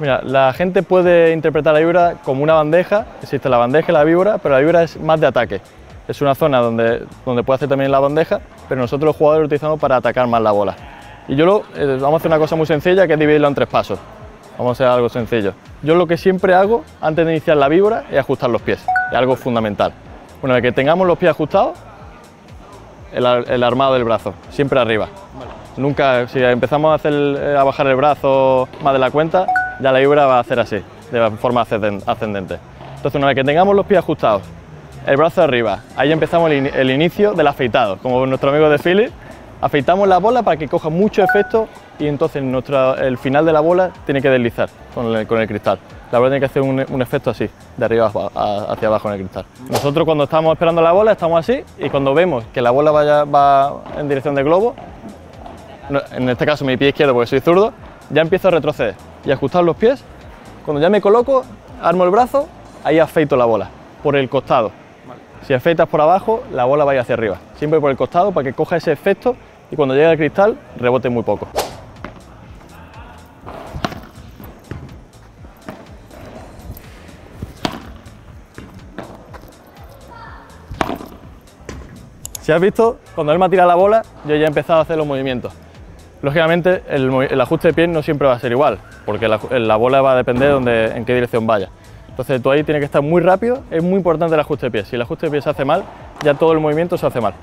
Mira, la gente puede interpretar la víbora como una bandeja, existe la bandeja y la víbora, pero la víbora es más de ataque. Es una zona donde, donde puede hacer también la bandeja, pero nosotros los jugadores lo utilizamos para atacar más la bola. Y yo lo, eh, vamos a hacer una cosa muy sencilla que es dividirlo en tres pasos. Vamos a hacer algo sencillo. Yo lo que siempre hago antes de iniciar la víbora es ajustar los pies, es algo fundamental. Una vez que tengamos los pies ajustados, el, ar- el armado del brazo, siempre arriba. Nunca, si empezamos a, hacer, eh, a bajar el brazo más de la cuenta, ya la víbora va a hacer así, de forma ascenden- ascendente. Entonces, una vez que tengamos los pies ajustados, el brazo arriba, ahí empezamos el, in- el inicio del afeitado, como nuestro amigo de Philly. Afeitamos la bola para que coja mucho efecto y entonces el final de la bola tiene que deslizar con el, cristal. La bola tiene que hacer un, efecto así, de arriba hacia abajo en el cristal. Nosotros cuando estamos esperando la bola estamos así y cuando vemos que la bola va en dirección del globo, en este caso mi pie izquierdo porque soy zurdo, ya empiezo a retroceder y ajustar los pies. Cuando ya me coloco, armo el brazo, ahí afeito la bola, por el costado. Si afeitas por abajo, la bola va a hacia arriba. Siempre por el costado para que coja ese efecto y cuando llegue al cristal rebote muy poco. Si has visto, cuando él me ha tirado la bola, yo ya he empezado a hacer los movimientos. Lógicamente, el, ajuste de pie no siempre va a ser igual, porque la, la bola va a depender de en qué dirección vaya. Entonces, tú ahí tienes que estar muy rápido, es muy importante el ajuste de pie. Si el ajuste de pie se hace mal, ya todo el movimiento se hace mal.